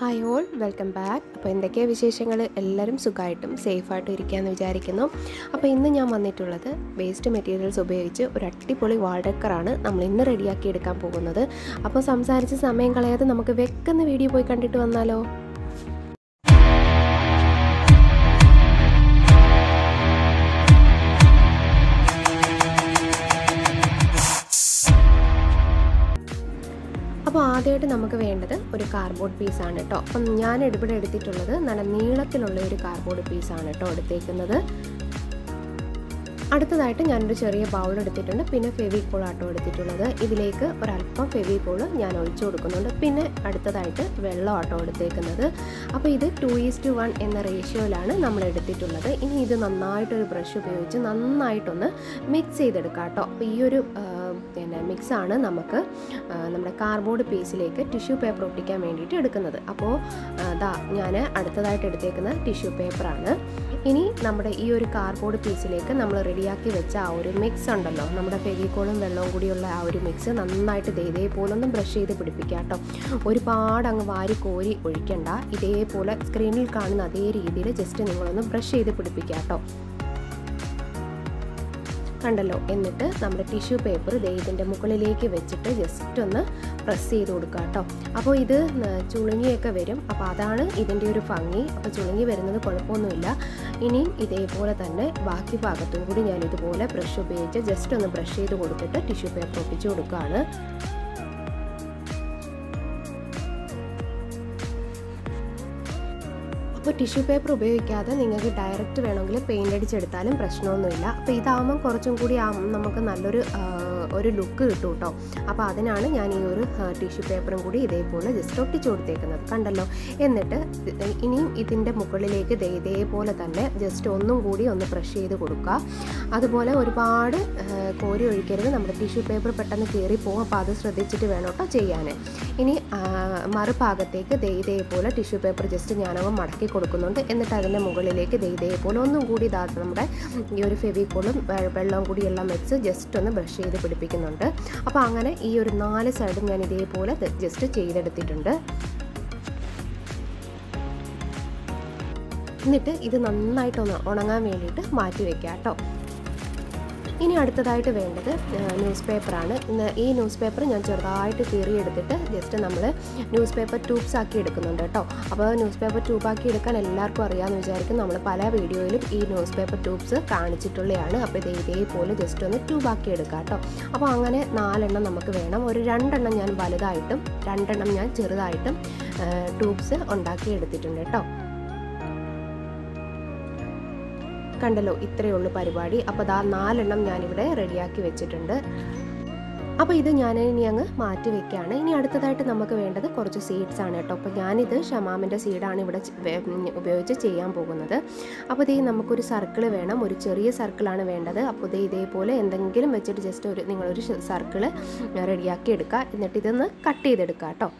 Hi all welcome back അപ്പോൾ എന്തൊക്കെയാണ് വിശേഷങ്ങൾ എല്ലാവരും സുഖമായിട്ടും സേഫായിട്ടും ഇരിക്കുകയെന്ന് വിചാരിക്കുന്നു. അപ്പോൾ ഇന്ന് ഞാൻ വന്നിട്ടുള്ളത് വേസ്റ്റ് മെറ്റീരിയൽസ് ഉപയോഗിച്ച് ഒരു അടിപൊളി വാൾഡക്കറാണ് നമ്മൾ ഇന്ന് റെഡിയാക്കി എടുക്കാൻ പോകുന്നത്. അപ്പോൾ സംസാരിച്ച് സമയം കളയാതെ നമുക്ക് വെക്കുന്ന വീഡിയോ പോയി കണ്ടിട്ട് വന്നാലോ? ആദ്യമായിട്ട് നമുക്ക് വേണ്ടത് ഒരു കാർഡ്ബോർഡ് പീസാണ് കേട്ടോ. അപ്പം ഞാൻ ഇവിടെ എടുത്തിട്ടുള്ളത് നല്ല നീളത്തിലുള്ള ഒരു കാർഡ്ബോർഡ് പീസാണ് കേട്ടോ എടുത്തേക്കുന്നത്. അടുത്തതായിട്ട് ഞാനൊരു ചെറിയ ബൗൾ എടുത്തിട്ടുണ്ട്. പിന്നെ ഫെവിക്കോൾ ആട്ടോ എടുത്തിട്ടുള്ളത്. ഇതിലേക്ക് ഒരല്പം ഫെവിക്കോൾ ഞാൻ ഒഴിച്ചു കൊടുക്കുന്നുണ്ട്. പിന്നെ അടുത്തതായിട്ട് വെള്ളം ആട്ടോ എടുത്തേക്കുന്നത്. അപ്പോൾ ഇത് ടു ഈസ് ടു വൺ എന്ന റേഷ്യോയിലാണ് നമ്മൾ എടുത്തിട്ടുള്ളത്. ഇനി ഇത് നന്നായിട്ടൊരു ബ്രഷ് ഉപയോഗിച്ച് നന്നായിട്ടൊന്ന് മിക്സ് ചെയ്തെടുക്കാം കേട്ടോ. അപ്പോൾ ഈ ഒരു പിന്നെ മിക്സാണ് നമുക്ക് നമ്മുടെ കാർഡ്ബോർഡ് പീസിലേക്ക് ടിഷ്യൂ പേപ്പർ ഒട്ടിക്കാൻ വേണ്ടിയിട്ട് എടുക്കുന്നത്. അപ്പോൾ ദാ ഞാൻ അടുത്തതായിട്ട് എടുത്തേക്കുന്ന ടിഷ്യൂ പേപ്പറാണ് ഇനി നമ്മുടെ ഈ ഒരു കാർഡ്ബോർഡ് പീസിലേക്ക് നമ്മൾ റെഡിയാക്കി വെച്ച ആ ഒരു മിക്സ് ഉണ്ടല്ലോ നമ്മുടെ പെരിക്കോളും വെള്ളവും കൂടിയുള്ള ആ ഒരു മിക്സ് നന്നായിട്ട് ഇതേപോലൊന്നും ബ്രഷ് ചെയ്ത് പിടിപ്പിക്കുക കേട്ടോ. ഒരുപാട് അങ്ങ് വാരി കോരി ഒഴിക്കണ്ട ഇതേപോലെ സ്ക്രീനിൽ കാണുന്ന അതേ രീതിയിൽ ജസ്റ്റ് നിങ്ങളൊന്ന് ബ്രഷ് ചെയ്ത് പിടിപ്പിക്കുക കേട്ടോ. കണ്ടല്ലോ. എന്നിട്ട് നമ്മുടെ ടിഷ്യൂ പേപ്പർ ദേ മുകളിലേക്ക് വെച്ചിട്ട് ജസ്റ്റ് ഒന്ന് പ്രസ് ചെയ്ത് കൊടുക്കുക കേട്ടോ അപ്പോൾ ഇത് ചുളുങ്ങിയൊക്കെ വരും. അപ്പോൾ അതാണ് ഇതിന്റെ ഒരു ഭംഗി. അപ്പോൾ ചുളുങ്ങി വരുന്നത് കുഴപ്പമൊന്നുമില്ല. ഇനിയും ഇതേപോലെ തന്നെ ബാക്കി ഭാഗത്തും കൂടി ഞാൻ ഇതുപോലെ ബ്രഷ് ഉപയോഗിച്ച് ജസ്റ്റ് ഒന്ന് ബ്രഷ് ചെയ്ത് കൊടുത്തിട്ട് ടിഷ്യൂ പേപ്പർ ഒട്ടിച്ച് കൊടുക്കുകയാണ്. അപ്പോൾ ടിഷ്യൂ പേപ്പർ ഉപയോഗിക്കാതെ നിങ്ങൾക്ക് ഡയറക്റ്റ് വേണമെങ്കിൽ പെയിന്റ് അടിച്ചെടുത്താലും പ്രശ്നമൊന്നുമില്ല. അപ്പോൾ ഇതാകുമ്പം കുറച്ചും കൂടി നമുക്ക് നല്ലൊരു ഒരു ലുക്ക് കിട്ടും കേട്ടോ അപ്പോൾ അതിനാണ് ഞാൻ ഈ ഒരു ടിഷ്യൂ പേപ്പറും കൂടി ഇതേപോലെ ജസ്റ്റ് ഒട്ടിച്ചു കൊടുത്തേക്കുന്നത്. കണ്ടല്ലോ? എന്നിട്ട് ഇനിയും ഇതിന്റെ മുകളിലേക്ക് ഇതേപോലെ തന്നെ ജസ്റ്റ് ഒന്നും കൂടി ഒന്ന് ബ്രഷ് ചെയ്ത് കൊടുക്കുക. അതുപോലെ ഒരുപാട് കോരി ഒഴിക്കരുത്. നമ്മുടെ ടിഷ്യൂ പേപ്പർ പെട്ടെന്ന് കീറിപ്പോവും അപ്പോൾ അത് ശ്രദ്ധിച്ചിട്ട് വേണം കേട്ടോ ചെയ്യാൻ ഇനി മറുഭാഗത്തേക്ക് ഇതേപോലെ ടിഷ്യൂ പേപ്പർ ജസ്റ്റ് ഞാനവ മടക്കി കൊടുക്കുന്നുണ്ട്. എന്നിട്ട് അതിന്റെ മുകളിലേക്ക് ഇതേപോലെ ഒന്നും കൂടി ഇതാ നമ്മുടെ ഈ ഒരു ഫെവിക്കോളും വെള്ളവും കൂടി എല്ലാം വെച്ച് ജസ്റ്റ് ഒന്ന് ബ്രഷ് ചെയ്ത് പിടിപ്പിക്കുന്നുണ്ട് അപ്പോൾ അങ്ങനെ ഈ ഒരു നാല് സൈഡും ഞാൻ ഇതേപോലെ ജസ്റ്റ് ചെയ്തെടുത്തിട്ടുണ്ട്. എന്നിട്ട് ഇത് നന്നായിട്ടൊന്ന് ഉണങ്ങാൻ വേണ്ടിയിട്ട് മാറ്റി വെക്കാം കേട്ടോ ഇനി അടുത്തതായിട്ട് വേണ്ടത് ന്യൂസ് പേപ്പറാണ് ഈ ന്യൂസ് പേപ്പർ ഞാൻ ചെറുതായിട്ട് കീറി എടുത്തിട്ട് ജസ്റ്റ് നമ്മൾ ന്യൂസ് പേപ്പർ ട്യൂബ്സ് ആക്കി എടുക്കുന്നുണ്ട് കേട്ടോ. അപ്പോൾ ന്യൂസ് പേപ്പർ ട്യൂബാക്കി എടുക്കാൻ എല്ലാവർക്കും അറിയാമെന്ന് വിചാരിക്കും. നമ്മൾ പല വീഡിയോയിലും ഈ ന്യൂസ് പേപ്പർ ട്യൂബ്സ് കാണിച്ചിട്ടുള്ളതാണ്. അപ്പോൾ ഇത് ഇതേപോലെ ജസ്റ്റ് ഒന്ന് ട്യൂബാക്കി എടുക്കാം കേട്ടോ. അപ്പോൾ അങ്ങനെ നാലെണ്ണം നമുക്ക് വേണം. ഒരു രണ്ടെണ്ണം ഞാൻ വലുതായിട്ടും രണ്ടെണ്ണം ഞാൻ ചെറുതായിട്ടും ട്യൂബ്സ് ഉണ്ടാക്കി എടുത്തിട്ടുണ്ട് കേട്ടോ. കണ്ടല്ലോ ഇത്രയേ ഉള്ളൂ പരിപാടി. അപ്പോൾ ദാ നാലെണ്ണം ഞാനിവിടെ റെഡിയാക്കി വെച്ചിട്ടുണ്ട്. അപ്പോൾ ഇത് ഞാൻ ഇനി അങ്ങ് മാറ്റി വെക്കുകയാണ് ഇനി അടുത്തതായിട്ട് നമുക്ക് വേണ്ടത് കുറച്ച് സീഡ്സ് ആണ് കേട്ടോ. അപ്പോൾ ഞാനിത് ഷമാമിന്റെ സീഡാണ് ഇവിടെ ഉപയോഗിച്ച് ചെയ്യാൻ പോകുന്നത്. അപ്പോൾ ഇതേ നമുക്കൊരു സർക്കിൾ വേണം. ഒരു ചെറിയ സർക്കിളാണ് വേണ്ടത്. അപ്പോൾ ഇതേ ഇതേപോലെ എന്തെങ്കിലും വെച്ചിട്ട് ജസ്റ്റ് ഒരു നിങ്ങളൊരു സർക്കിൾ റെഡിയാക്കി എടുക്കുക. എന്നിട്ട് ഇതൊന്ന് കട്ട് ചെയ്തെടുക്കുക കേട്ടോ.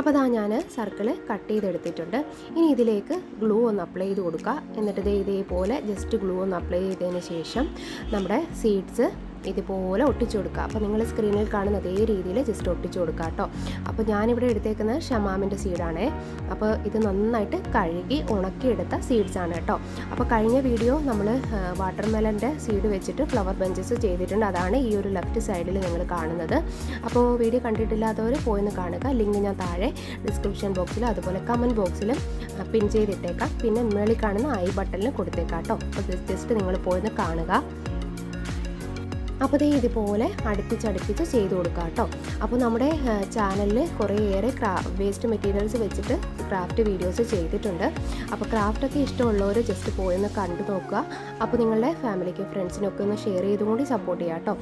അപ്പോൾ അതാ ഞാൻ സർക്കിൾ കട്ട് ചെയ്തെടുത്തിട്ടുണ്ട് ഇനി ഇതിലേക്ക് ഗ്ലൂ ഒന്ന് അപ്ലൈ ചെയ്ത് കൊടുക്കുക എന്നിട്ട് ഇതേ ഇതേപോലെ ജസ്റ്റ് ഗ്ലൂ ഒന്ന് അപ്ലൈ ചെയ്തതിന് ശേഷം നമ്മുടെ സീഡ്സ് ഇതുപോലെ ഒട്ടിച്ചു കൊടുക്കുക. അപ്പോൾ നിങ്ങൾ സ്ക്രീനിൽ കാണുന്ന അതേ രീതിയിൽ ജസ്റ്റ് ഒട്ടിച്ചു കൊടുക്കുക കേട്ടോ. അപ്പോൾ ഞാനിവിടെ എടുത്തേക്കുന്നത് ഷമാമിന്റെ സീഡാണേ അപ്പോൾ ഇത് നന്നായിട്ട് കഴുകി ഉണക്കിയെടുത്ത സീഡ്സാണ് കേട്ടോ. അപ്പോൾ കഴിഞ്ഞ വീഡിയോ നമ്മൾ വാട്ടർ മെലന്റെ സീഡ് വെച്ചിട്ട് ഫ്ലവർ ബെഞ്ചസ് ചെയ്തിട്ടുണ്ട്. അതാണ് ഈ ഒരു ലെഫ്റ്റ് സൈഡിൽ നിങ്ങൾ കാണുന്നത്. അപ്പോൾ വീഡിയോ കണ്ടിട്ടില്ലാത്തവർ പോയിന്ന് കാണുക. ലിങ്ക് ഞാൻ താഴെ ഡിസ്ക്രിപ്ഷൻ ബോക്സിലും അതുപോലെ കമന്റ് ബോക്സിലും പിൻ ചെയ്തിട്ടേക്കാം. പിന്നെ മേളിൽ കാണുന്ന ഐ ബട്ടണിൽ കൊടുത്തേക്കാം കേട്ടോ. അപ്പോൾ ജസ്റ്റ് നിങ്ങൾ പോയിന്ന് കാണുക. അപ്പോൾ ദേ ഇതുപോലെ അടുപ്പിച്ചടുപ്പിച്ച് ചെയ്ത് കൊടുക്കുക കേട്ടോ. അപ്പോൾ നമ്മുടെ ചാനലിൽ കുറേയേറെ ക്രാ വേസ്റ്റ് മെറ്റീരിയൽസ് വെച്ചിട്ട് ക്രാഫ്റ്റ് വീഡിയോസ് ചെയ്തിട്ടുണ്ട്. അപ്പോൾ ക്രാഫ്റ്റൊക്കെ ഇഷ്ടമുള്ളവർ ജസ്റ്റ് പോയൊന്ന് കണ്ടു നോക്കുക. അപ്പോൾ നിങ്ങളുടെ ഫാമിലിക്കും ഫ്രണ്ട്സിനൊക്കെ ഒന്ന് ഷെയർ ചെയ്തും കൂടി സപ്പോർട്ട് ചെയ്യാം കേട്ടോ.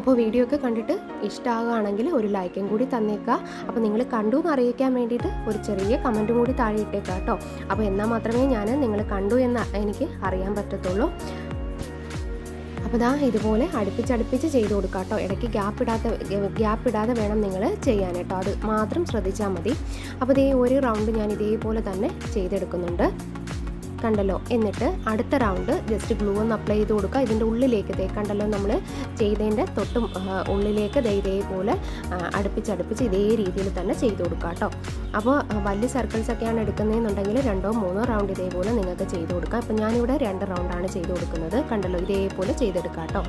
അപ്പോൾ വീഡിയോ ഒക്കെ കണ്ടിട്ട് ഇഷ്ടമാകുകയാണെങ്കിൽ ഒരു ലൈക്കും കൂടി തന്നേക്കുക. അപ്പോൾ നിങ്ങൾ കണ്ടു എന്ന് അറിയിക്കാൻ വേണ്ടിയിട്ട് ഒരു ചെറിയ കമന്റും കൂടി താഴെ ഇട്ടേക്കാം കേട്ടോ. അപ്പോൾ എന്നാൽ മാത്രമേ ഞാൻ നിങ്ങൾ കണ്ടു എന്ന് എനിക്ക് അറിയാൻ പറ്റത്തുള്ളൂ. അപ്പോൾ ദാ ഇതുപോലെ അടുപ്പിച്ചടുപ്പിച്ച് ചെയ്ത് കൊടുക്കുക കേട്ടോ. ഇടയ്ക്ക് ഗ്യാപ്പ് ഇടാത്ത ഗ്യാപ്പ് ഇടാതെ വേണം നിങ്ങൾ ചെയ്യാൻ കേട്ടോ. അത് മാത്രം ശ്രദ്ധിച്ചാൽ മതി. അപ്പോൾ ഇതേ ഒരു റൗണ്ട് ഞാൻ ഇതേപോലെ തന്നെ ചെയ്തെടുക്കുന്നുണ്ട്. കണ്ടല്ലോ. എന്നിട്ട് അടുത്ത റൗണ്ട് ജസ്റ്റ് ഗ്ലൂ ഒന്ന് അപ്ലൈ ചെയ്ത് കൊടുക്കുക. ഇതിന്റെ ഉള്ളിലേക്ക് കണ്ടല്ലോ നമ്മൾ ചെയ്തതിന്റെ തൊട്ടും ഉള്ളിലേക്ക് ഇതേപോലെ അടുപ്പിച്ചടുപ്പിച്ച് ഇതേ രീതിയിൽ തന്നെ ചെയ്ത് കൊടുക്കുക കേട്ടോ. അപ്പോൾ വലിയ സർക്കിൾസ് ഒക്കെയാണ് എടുക്കുന്നതെന്നുണ്ടെങ്കിൽ രണ്ടോ മൂന്നോ റൗണ്ട് ഇതേപോലെ നിങ്ങൾക്ക് ചെയ്ത് കൊടുക്കാം. അപ്പോൾ ഞാനിവിടെ രണ്ട് റൗണ്ടാണ് ചെയ്ത് കൊടുക്കുന്നത്. കണ്ടല്ലോ ഇതേപോലെ ചെയ്തെടുക്കാം കേട്ടോ.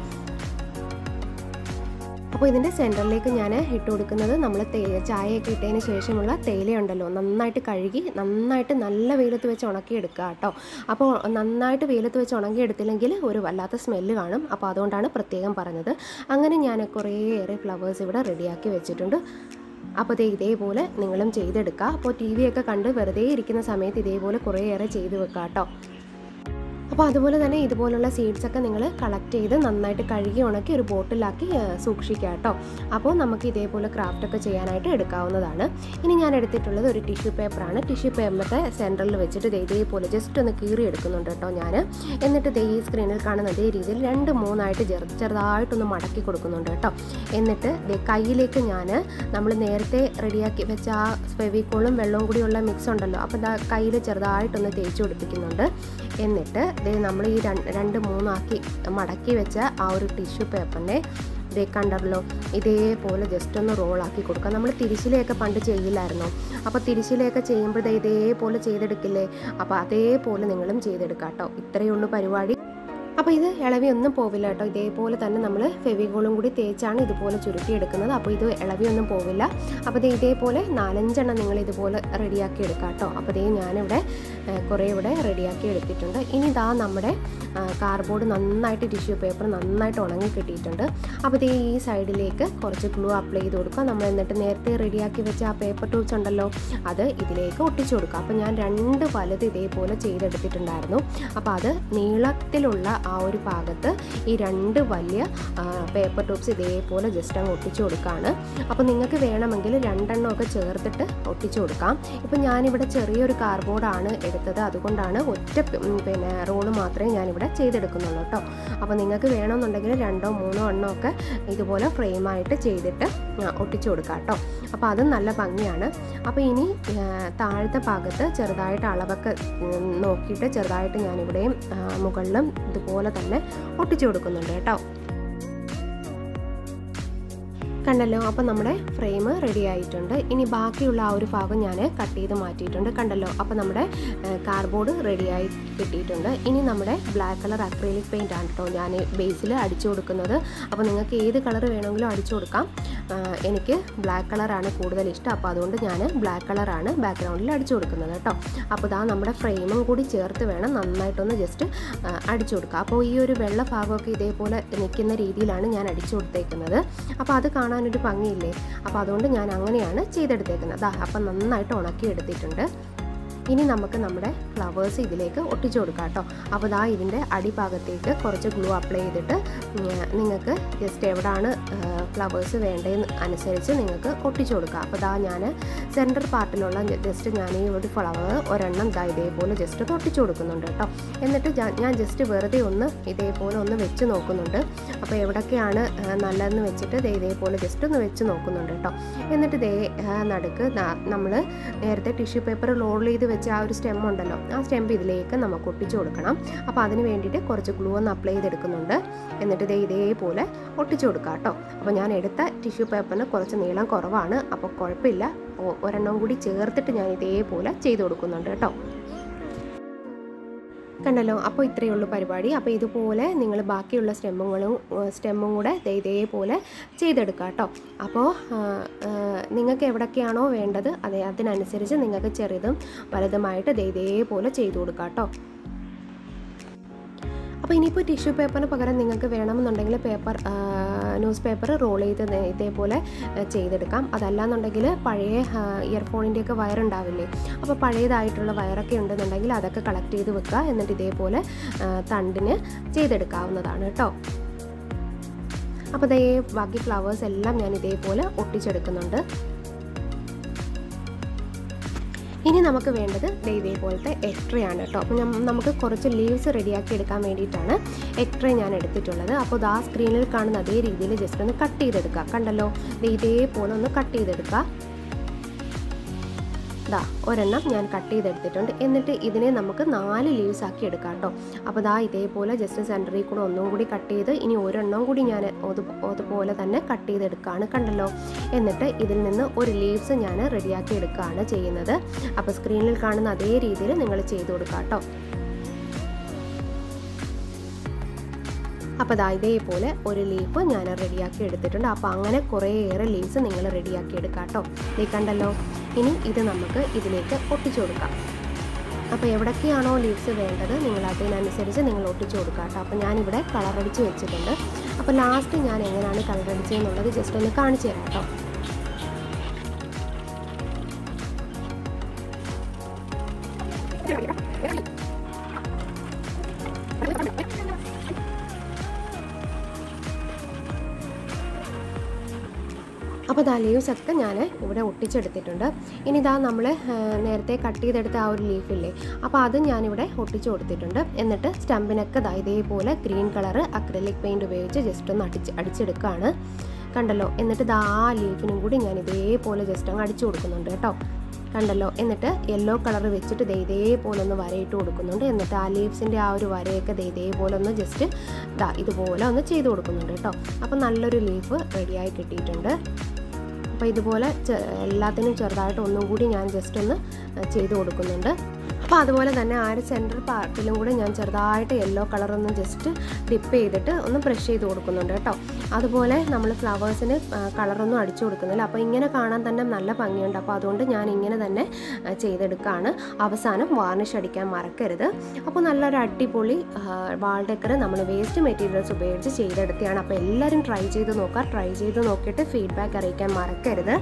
അപ്പോൾ ഇതിന്റെ സെന്ററിലേക്ക് ഞാൻ ഇട്ട് കൊടുക്കുന്നത് നമ്മൾ തേ ചായയൊക്കെ ഇട്ടതിന് ശേഷമുള്ള തേയിലയുണ്ടല്ലോ. നന്നായിട്ട് കഴുകി നന്നായിട്ട് നല്ല വെയിലത്ത് വെച്ച് ഉണക്കിയെടുക്കുക കേട്ടോ. അപ്പോൾ നന്നായിട്ട് വെയിലത്ത് വെച്ച് ഉണങ്ങിയെടുത്തില്ലെങ്കിൽ ഒരു വല്ലാത്ത സ്മെല്ല് കാണും. അപ്പോൾ അതുകൊണ്ടാണ് പ്രത്യേകം പറഞ്ഞത്. അങ്ങനെ ഞാൻ കുറേയേറെ ഫ്ലവേഴ്സ് ഇവിടെ റെഡിയാക്കി വെച്ചിട്ടുണ്ട്. അപ്പോൾ ഇത് ഇതേപോലെ നിങ്ങളും ചെയ്തെടുക്കുക. അപ്പോൾ ടി വി ഒക്കെ കണ്ട് വെറുതെ ഇരിക്കുന്ന സമയത്ത് ഇതേപോലെ കുറേയേറെ ചെയ്ത് വെക്കാം കേട്ടോ. അപ്പോൾ അതുപോലെ തന്നെ ഇതുപോലുള്ള സീഡ്സ് ഒക്കെ നിങ്ങൾ കളക്ട് ചെയ്ത് നന്നായിട്ട് കഴുകി ഉണക്കി ഒരു ബോട്ടിലാക്കി സൂക്ഷിക്കുക കേട്ടോ. അപ്പോൾ നമുക്ക് ഇതേപോലെ ക്രാഫ്റ്റ് ഒക്കെ ചെയ്യാനായിട്ട് എടുക്കാവുന്നതാണ്. ഇനി ഞാൻ എടുത്തിട്ടുള്ളത് ഒരു ടിഷ്യൂ പേപ്പറാണ് ടിഷ്യൂ പേപ്പറിന്റെ സെന്ററിൽ വെച്ചിട്ട് ഇതേപോലെ ജസ്റ്റ് ഒന്ന് കീറി എടുക്കുന്നുണ്ട് കേട്ടോ ഞാൻ എന്നിട്ട് ഈ സ്ക്രീനിൽ കാണുന്ന അതേ രീതിയിൽ രണ്ട് മൂന്നായിട്ട് ചെറു ചെറുതായിട്ടൊന്ന് മടക്കി കൊടുക്കുന്നുണ്ട് കേട്ടോ. എന്നിട്ട് കയ്യിലേക്ക് ഞാൻ നമ്മൾ നേരത്തെ റെഡിയാക്കി വെച്ച ആ ഫെവിക്കോളും വെള്ളവും കൂടിയുള്ള മിക്സ് ഉണ്ടല്ലോ. അപ്പോൾ കയ്യിൽ ചെറുതായിട്ടൊന്ന് തേച്ച് പിടിപ്പിക്കുന്നുണ്ട്. എന്നിട്ട് ദേ നമ്മൾ ഈ രണ്ട് മൂന്നാക്കി മടക്കി വെച്ച ആ ഒരു ടിഷ്യൂ പേപ്പറിനെ ദേ കണ്ടല്ലോ ഇതേപോലെ ജസ്റ്റ് ഒന്ന് റോളാക്കി കൊടുക്കുക. നമ്മൾ തിരിച്ചിലയൊക്കെ പണ്ട് ചെയ്യില്ലായിരുന്നു? അപ്പോൾ തിരിച്ചിലയൊക്കെ ചെയ്യുമ്പോൾ ദേ ഇതേപോലെ ചെയ്തെടുക്കില്ലേ? അപ്പോൾ അതേപോലെ നിങ്ങളും ചെയ്തെടുക്കാം കേട്ടോ ഇത്രയേ ഉള്ളൂ പരിപാടി. അപ്പോൾ ഇത് ഇളവി ഒന്നും പോവില്ല കേട്ടോ. ഇതേപോലെ തന്നെ നമ്മൾ ഫെവിഗോളും കൂടി തേച്ചാണ് ഇതുപോലെ ചുരുക്കിയെടുക്കുന്നത്. അപ്പോൾ ഇത് ഇളവി ഒന്നും പോവില്ല. അപ്പോൾ ഇത് ഇതേപോലെ നാലഞ്ചെണ്ണം നിങ്ങൾ ഇതുപോലെ റെഡിയാക്കി എടുക്കുക കേട്ടോ. അപ്പോൾ ഇതേ ഞാനിവിടെ കുറേ ഇവിടെ റെഡിയാക്കി എടുത്തിട്ടുണ്ട്. ഇനി ഇതാ നമ്മുടെ കാർഡ്ബോർഡ് നന്നായിട്ട് ടിഷ്യൂ പേപ്പർ നന്നായിട്ട് ഉണങ്ങി കിട്ടിയിട്ടുണ്ട്. അപ്പോൾ ഇതേ ഈ സൈഡിലേക്ക് കുറച്ച് ഗ്ലൂ അപ്ലൈ ചെയ്ത് കൊടുക്കുക നമ്മൾ എന്നിട്ട് നേരത്തെ റെഡിയാക്കി വെച്ച ആ പേപ്പർ ടൂൾസ് ഉണ്ടല്ലോ അത് ഇതിലേക്ക് ഒട്ടിച്ചു കൊടുക്കുക അപ്പോൾ ഞാൻ രണ്ട് വലുത് ഇതേപോലെ ചെയ്തെടുത്തിട്ടുണ്ടായിരുന്നു. അപ്പോൾ അത് നീളത്തിലുള്ള ആ ഒരു ഭാഗത്ത് ഈ രണ്ട് വലിയ പേപ്പർ ട്യൂബ്സ് ഇതേപോലെ ജസ്റ്റ് അങ്ങ് ഒട്ടിച്ചു കൊടുക്കുകയാണ് അപ്പോൾ നിങ്ങൾക്ക് വേണമെങ്കിൽ രണ്ടെണ്ണമൊക്കെ ചേർത്തിട്ട് ഒട്ടിച്ചു കൊടുക്കാം. ഇപ്പം ഞാനിവിടെ ചെറിയൊരു കാർഡ്ബോർഡാണ് എടുത്തത്. അതുകൊണ്ടാണ് ഒറ്റ പിന്നെ റോൾ മാത്രമേ ഞാനിവിടെ ചെയ്തെടുക്കുന്നുള്ളൂ കേട്ടോ അപ്പോൾ നിങ്ങൾക്ക് വേണമെന്നുണ്ടെങ്കിൽ രണ്ടോ മൂന്നോ എണ്ണോ ഒക്കെ ഇതുപോലെ ഫ്രെയിമായിട്ട് ചെയ്തിട്ട് ആ, ഒട്ടിച്ചു കൊടുക്കാം കേട്ടോ അപ്പോൾ അതും നല്ല ഭംഗിയാണ്. അപ്പോൾ ഇനി ആ, താഴത്തെ ഭാഗത്ത് ചെറുതായിട്ട് അളവൊക്കെ നോക്കിയിട്ട് ചെറുതായിട്ട് ഞാനിവിടെയും ആ, മുകളിലും ഇതുപോലെ തന്നെ ഒട്ടിച്ചു കൊടുക്കുന്നുണ്ട് കേട്ടോ. കണ്ടല്ലോ അപ്പോൾ നമ്മുടെ ഫ്രെയിം റെഡി ആയിട്ടുണ്ട്. ഇനി ബാക്കിയുള്ള ആ ഒരു ഭാഗം ഞാൻ കട്ട് ചെയ്ത് മാറ്റിയിട്ടുണ്ട്. കണ്ടല്ലോ അപ്പോൾ നമ്മുടെ കാർഡ്ബോർഡ് റെഡിയായി കിട്ടിയിട്ടുണ്ട്. ഇനി നമ്മുടെ ബ്ലാക്ക് കളർ അക്രൈലിക് പെയിന്റ് ആണ് കേട്ടോ ഞാൻ ബേസിൽ അടിച്ചു കൊടുക്കുന്നത്. അപ്പോൾ നിങ്ങൾക്ക് ഏത് കളർ വേണമെങ്കിലും അടിച്ചു കൊടുക്കാം. എനിക്ക് ബ്ലാക്ക് കളറാണ് കൂടുതൽ ഇഷ്ടം. അപ്പോൾ അതുകൊണ്ട് ഞാൻ ബ്ലാക്ക് കളറാണ് ബാക്ക്ഗ്രൗണ്ടിൽ അടിച്ചു കൊടുക്കുന്നത് കേട്ടോ അപ്പോൾ ഇതാ നമ്മുടെ ഫ്രെയിമും കൂടി ചേർത്ത് വേണം നന്നായിട്ടൊന്ന് ജസ്റ്റ് അടിച്ചു കൊടുക്കുക അപ്പോൾ ഈ ഒരു വെള്ള ഭാഗമൊക്കെ ഇതേപോലെ നിൽക്കുന്ന രീതിയിലാണ് ഞാൻ അടിച്ചു കൊടുത്തേക്കുന്നത്. അപ്പോൾ അത് കാണാനൊരു ഭംഗിയില്ലേ? അപ്പോൾ അതുകൊണ്ട് ഞാൻ അങ്ങനെയാണ് ചെയ്തെടുത്തേക്കുന്നത്. അപ്പം നന്നായിട്ട് ഉണക്കി എടുത്തിട്ടുണ്ട് ഇനി നമുക്ക് നമ്മുടെ ഫ്ലവേഴ്സ് ഇതിലേക്ക് ഒട്ടിച്ചു കൊടുക്കാം കേട്ടോ. അപ്പോൾ ദാ ഇതിന്റെ അടിഭാഗത്തേക്ക് കുറച്ച് ഗ്ലൂ അപ്ലൈ ചെയ്തിട്ട് നിങ്ങൾക്ക് ജസ്റ്റ് എവിടെയാണ് ഫ്ലവേഴ്സ് വേണ്ടതെന്ന് അനുസരിച്ച് നിങ്ങൾക്ക് ഒട്ടിച്ചു കൊടുക്കാം. അപ്പോൾ ദാ ഞാൻ സെന്റർ പാർട്ടിലുള്ള ജസ്റ്റ് ഞാൻ ഈ ഒരു ഫ്ലവർ ഒരെണ്ണം ദാ ഇതേപോലെ ജസ്റ്റ് ഒട്ടിച്ചു കൊടുക്കുന്നുണ്ട് കേട്ടോ. എന്നിട്ട് ഞാൻ- ജസ്റ്റ് വെറുതെ ഒന്ന് ഇതേപോലെ ഒന്ന് വെച്ച് നോക്കുന്നുണ്ട്. അപ്പോൾ എവിടൊക്കെയാണ് നല്ലതെന്ന് വെച്ചിട്ട് ദേ ഇതേപോലെ ജസ്റ്റ് ഒന്ന് വെച്ച് നോക്കുന്നുണ്ട് കേട്ടോ. എന്നിട്ട് ദേ നടുക്ക് നമ്മൾ നേരത്തെ ടിഷ്യൂ പേപ്പർ റോൾ ചെയ്ത് വെച്ച ആ ഒരു സ്റ്റെം ഉണ്ടല്ലോ ആ സ്റ്റെമ്പ് ഇതിലേക്ക് നമുക്ക് ഒട്ടിച്ചു കൊടുക്കണം. അപ്പോൾ അതിന് വേണ്ടിയിട്ട് കുറച്ച് ഗ്ലൂ ഒന്ന് അപ്ലൈ ചെയ്തെടുക്കുന്നുണ്ട്. എന്നിട്ട് ദേ ഇതേപോലെ ഒട്ടിച്ചു കൊടുക്കുക കേട്ടോ. അപ്പോൾ ഞാൻ എടുത്ത ടിഷ്യൂ പേപ്പറിന് കുറച്ച് നീളം കുറവാണ്. അപ്പോൾ കുഴപ്പമില്ല. ഒരെണ്ണം കൂടി ചേർത്തിട്ട് ഞാൻ ഇതേപോലെ ചെയ്ത് കൊടുക്കുന്നുണ്ട് കേട്ടോ. കണ്ടല്ലോ അപ്പോൾ ഇത്രയേ ഉള്ളൂ പരിപാടി. അപ്പോൾ ഇതുപോലെ നിങ്ങൾ ബാക്കിയുള്ള സ്റ്റെമ്മുകളും സ്റ്റെമ്മും കൂടെ ഇതേപോലെ ചെയ്തെടുക്കുക കേട്ടോ. അപ്പോൾ നിങ്ങൾക്ക് എവിടൊക്കെയാണോ വേണ്ടത് അതെ അതിനനുസരിച്ച് നിങ്ങൾക്ക് ചെറുതും വലുതുമായിട്ട് ഇതേപോലെ ചെയ്തു കൊടുക്കുക കേട്ടോ. അപ്പോൾ ഇനിയിപ്പോൾ ടിഷ്യൂ പേപ്പറിന് പകരം നിങ്ങൾക്ക് വേണമെന്നുണ്ടെങ്കിൽ പേപ്പർ ന്യൂസ് പേപ്പർ റോൾ ചെയ്ത് ഇതേപോലെ ചെയ്തെടുക്കാം. അതല്ലാന്നുണ്ടെങ്കിൽ പഴയ ഇയർഫോണിന്റെയൊക്കെ വയറുണ്ടാവില്ലേ അപ്പോൾ പഴയതായിട്ടുള്ള വയറൊക്കെ ഉണ്ടെന്നുണ്ടെങ്കിൽ അതൊക്കെ കളക്ട് ചെയ്ത് വെക്കുക. എന്നിട്ട് ഇതേപോലെ തണ്ടിന് ചെയ്തെടുക്കാവുന്നതാണ് കേട്ടോ. അപ്പോൾ ദേ ബാക്കി ഫ്ലവേഴ്സ് എല്ലാം ഞാൻ ഇതേപോലെ ഒട്ടിച്ചെടുക്കുന്നുണ്ട്. ഇനി നമുക്ക് വേണ്ടത് ഇതേപോലത്തെ എക്ട്രയാണ് കേട്ടോ. അപ്പോൾ നമുക്ക് കുറച്ച് ലീവ്സ് റെഡിയാക്കി എടുക്കാൻ വേണ്ടിയിട്ടാണ് എക്ട്ര ഞാൻ എടുത്തിട്ടുള്ളത്. അപ്പോൾ ആ സ്ക്രീനിൽ കാണുന്ന അതേ രീതിയിൽ ജസ്റ്റ് ഒന്ന് കട്ട് ചെയ്തെടുക്കുക. കണ്ടല്ലോ? ഇതേപോലെ ഒന്ന് കട്ട് ചെയ്തെടുക്കുക. ദാ ഒരെണ്ണം ഞാൻ കട്ട് ചെയ്തെടുത്തിട്ടുണ്ട്. എന്നിട്ട് ഇതിനെ നമുക്ക് നാല് ലീവ്സ് ആക്കി എടുക്കാം കേട്ടോ അപ്പോൾ ദാ ഇതേപോലെ ജസ്റ്റ് സെന്ററിൽ കൂടെ ഒന്നും കൂടി കട്ട് ചെയ്ത് ഇനി ഒരെണ്ണം കൂടി ഞാൻ അതുപോലെ തന്നെ കട്ട് ചെയ്തെടുക്കുകയാണ് കണ്ടല്ലോ. എന്നിട്ട് ഇതിൽ നിന്ന് ഒരു ലീവ്സ് ഞാൻ റെഡിയാക്കി എടുക്കുകയാണ് ചെയ്യുന്നത്. അപ്പോൾ സ്ക്രീനിൽ കാണുന്ന അതേ രീതിയിൽ നിങ്ങൾ ചെയ്ത് കൊടുക്കുക കേട്ടോ അപ്പോൾ ദാ ഇതേപോലെ ഒരു ലീഫ് ഞാൻ റെഡിയാക്കി എടുത്തിട്ടുണ്ട്. അപ്പോൾ അങ്ങനെ കുറേയേറെ ലീവ്സ് നിങ്ങൾ റെഡിയാക്കി എടുക്കാം കേട്ടോ നീ കണ്ടല്ലോ ഇനി ഇത് നമുക്ക് ഇതിലേക്ക് ഒട്ടിച്ചു കൊടുക്കാം. അപ്പോൾ എവിടൊക്കെയാണോ ലീവ്സ് വേണ്ടത് നിങ്ങൾ അതിനനുസരിച്ച് നിങ്ങൾ ഒട്ടിച്ചു കൊടുക്കുക കേട്ടോ. അപ്പോൾ ഞാനിവിടെ കളറടിച്ച് വെച്ചിട്ടുണ്ട്. അപ്പോൾ ലാസ്റ്റ് ഞാൻ എങ്ങനെയാണ് കളറടിച്ചതെന്നുള്ളത് ജസ്റ്റ് ഒന്ന് കാണിച്ചു തരാം കേട്ടോ. അപ്പോൾ ഇതാ ലീവ്സ് ഒക്കെ ഞാൻ ഇവിടെ ഒട്ടിച്ചെടുത്തിട്ടുണ്ട്. ഇനി ഇതാ നമ്മൾ നേരത്തെ കട്ട് ചെയ്തെടുത്ത ആ ഒരു ലീഫില്ലേ അപ്പോൾ അത് ഞാനിവിടെ ഒട്ടിച്ചു കൊടുത്തിട്ടുണ്ട്. എന്നിട്ട് സ്റ്റമ്പിനൊക്കെ ഇതാ ഇതേപോലെ ഗ്രീൻ കളറ് അക്രലിക് പെയിന്റ് ഉപയോഗിച്ച് ജസ്റ്റ് ഒന്ന് അടിച്ച് അടിച്ചെടുക്കുകയാണ് കണ്ടല്ലോ? എന്നിട്ട് ദാ ആ ലീഫിനും കൂടി ഞാൻ ഇതേപോലെ ജസ്റ്റ് അങ്ങ് അടിച്ചു കൊടുക്കുന്നുണ്ട് കേട്ടോ. കണ്ടല്ലോ? എന്നിട്ട് യെല്ലോ കളർ വെച്ചിട്ട് ദേ ഇതേപോലെ ഒന്ന് വരയിട്ട് കൊടുക്കുന്നുണ്ട്. എന്നിട്ട് ആ ലീവ്സിന്റെ ആ ഒരു വരയൊക്കെ ദേ ഇതേപോലെ ഒന്ന് ജസ്റ്റ് ഇതാ ഇതുപോലെ ഒന്ന് ചെയ്ത് കൊടുക്കുന്നുണ്ട് കേട്ടോ. അപ്പോൾ നല്ലൊരു ലീഫ് റെഡിയായി കിട്ടിയിട്ടുണ്ട്. അപ്പോൾ ഇതുപോലെ എല്ലാത്തിനും ചെറുതായിട്ട് ഒന്നും കൂടി ഞാൻ ജസ്റ്റ് ഒന്ന് ചെയ്ത് കൊടുക്കുന്നുണ്ട്. അപ്പോൾ അതുപോലെ തന്നെ ആ ഒരു സെന്റർ പാർട്ടിലും കൂടെ ഞാൻ ചെറുതായിട്ട് യെല്ലോ കളർ ഒന്ന് ജസ്റ്റ് ഡിപ്പ് ചെയ്തിട്ട് ഒന്ന് ബ്രഷ് ചെയ്ത് കൊടുക്കുന്നുണ്ട് കേട്ടോ. അതുപോലെ നമ്മൾ ഫ്ലവേഴ്സിന് കളറൊന്നും അടിച്ചു കൊടുക്കുന്നില്ല. അപ്പോൾ ഇങ്ങനെ കാണാൻ തന്നെ നല്ല ഭംഗിയുണ്ട്. അപ്പോൾ അതുകൊണ്ട് ഞാൻ ഇങ്ങനെ തന്നെ ചെയ്തെടുക്കുകയാണ് അവസാനം വാർണിഷ് അടിക്കാൻ മറക്കരുത്. അപ്പോൾ നല്ലൊരു അടിപൊളി വാൾ ഡെക്കർ നമ്മൾ വേസ്റ്റ് മെറ്റീരിയൽസ് ഉപയോഗിച്ച് ചെയ്തെടുത്തതാണ് അപ്പോൾ എല്ലാവരും ട്രൈ ചെയ്ത് നോക്കുക. ട്രൈ ചെയ്ത് നോക്കിയിട്ട് ഫീഡ്ബാക്ക് അറിയിക്കാൻ മറക്കരുത്.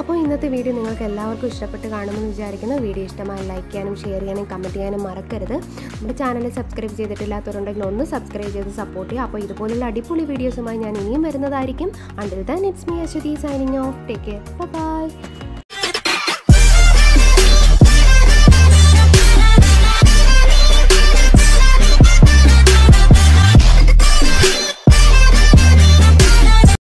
അപ്പോൾ ഇന്നത്തെ വീഡിയോ നിങ്ങൾക്ക് എല്ലാവർക്കും ഇഷ്ടപ്പെട്ട് കാണുമെന്ന് വിചാരിക്കുന്നു. വീഡിയോ ഇഷ്ടമായി ലൈക്ക് ചെയ്യാനും ഷെയർ ചെയ്യാനും കമന്റ് ചെയ്യാനും മറക്കരുത്. നമ്മുടെ ചാനൽ സബ്സ്ക്രൈബ് ചെയ്തിട്ടില്ലാത്തവരുണ്ടെങ്കിൽ ഒന്ന് സബ്സ്ക്രൈബ് ചെയ്ത് സപ്പോർട്ട് ചെയ്യുക. അപ്പോൾ ഇതുപോലുള്ള അടിപൊളി വീഡിയോസുമായി ഞാൻ ഇനിയും വരുന്നതായിരിക്കും. Until then it's me Aswathy signing off take care bye